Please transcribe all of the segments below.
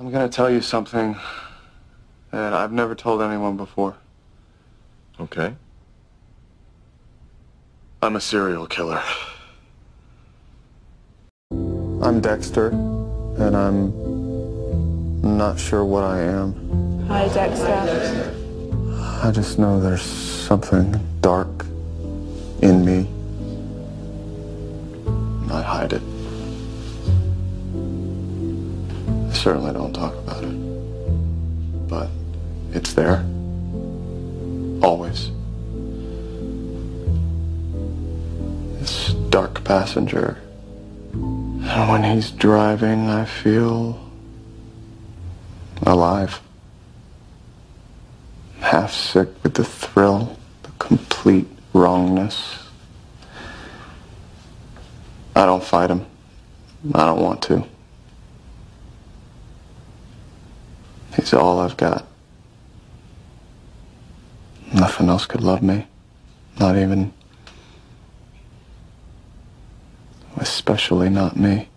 I'm gonna tell you something that I've never told anyone before. Okay. I'm a serial killer. I'm Dexter, and I'm not sure what I am. Hi, Dexter. I just know there's something dark in me. I hide it. Certainly don't talk about it. But it's there. Always. This dark passenger. And when he's driving, I feel alive. Half sick with the thrill, the complete wrongness. I don't fight him. I don't want to. He's all I've got. Nothing else could love me. Not even. Especially not me.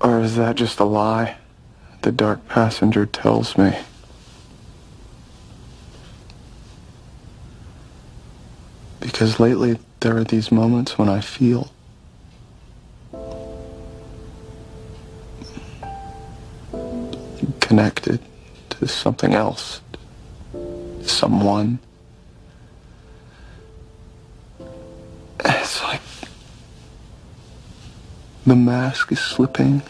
Or is that just a lie the dark passenger tells me? Because lately there are these moments when I feel connected to something else, someone. It's like the mask is slipping.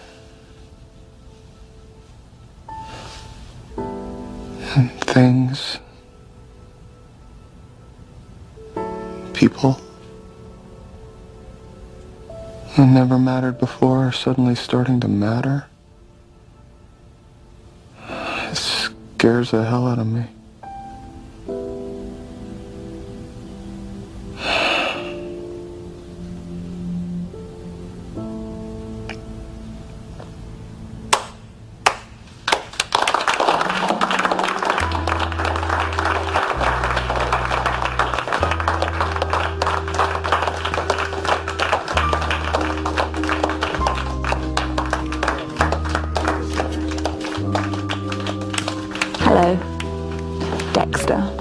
And things, people who never mattered before are suddenly starting to matter. Scares the hell out of me. Hello, Dexter.